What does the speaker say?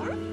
are.